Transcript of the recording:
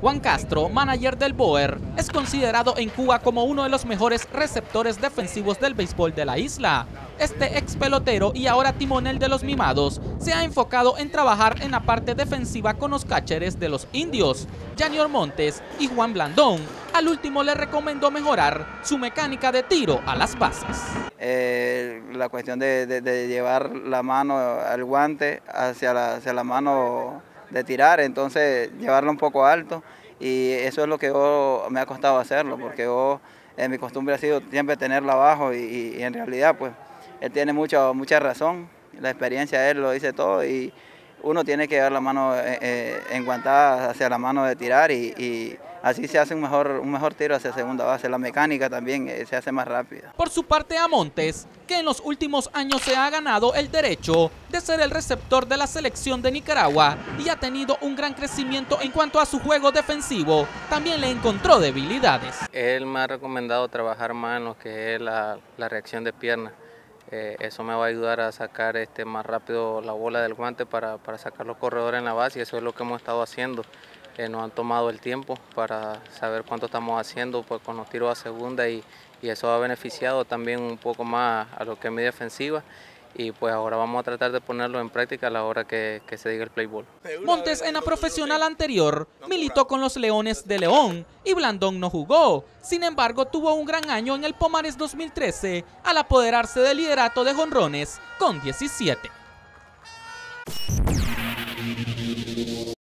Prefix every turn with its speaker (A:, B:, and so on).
A: Juan Castro, manager del Boer, es considerado en Cuba como uno de los mejores receptores defensivos del béisbol de la isla. Este ex pelotero y ahora timonel de los mimados se ha enfocado en trabajar en la parte defensiva con los cácheres de los indios, Janior Montes y Juan Blandón. Al último le recomendó mejorar su mecánica de tiro a las bases.
B: Eh, la cuestión de, llevar la mano al guante hacia la, hacia la mano de tirar, entonces llevarlo un poco alto. Y eso es lo que yo, me ha costado hacerlo, porque yo, eh, mi costumbre ha sido siempre tenerlo abajo y, en realidad pues él tiene mucha, mucha razón, la experiencia de él lo dice todo y uno tiene que llevar la mano eh, eh, enguantada hacia la mano de tirar y, así se hace un mejor, un mejor tiro hacia segunda base. La mecánica también eh, se hace más rápida.
A: Por su parte a Montes, que en los últimos años se ha ganado el derecho de ser el receptor de la selección de Nicaragua y ha tenido un gran crecimiento en cuanto a su juego defensivo, también le encontró debilidades.
C: Él me ha recomendado trabajar más en lo que es la, la reacción de piernas. Eh, eso me va a ayudar a sacar este, más rápido la bola del guante para, sacar los corredores en la base y eso es lo que hemos estado haciendo que nos han tomado el tiempo para saber cuánto estamos haciendo pues, con los tiros a segunda y, eso ha beneficiado también un poco más a lo que es mi defensiva y pues ahora vamos a tratar de ponerlo en práctica a la hora que, que se diga el play ball.
A: Montes en la profesional anterior militó con los Leones de León y Blandón no jugó. Sin embargo, tuvo un gran año en el Pomares 2013 al apoderarse del liderato de jonrones con 17.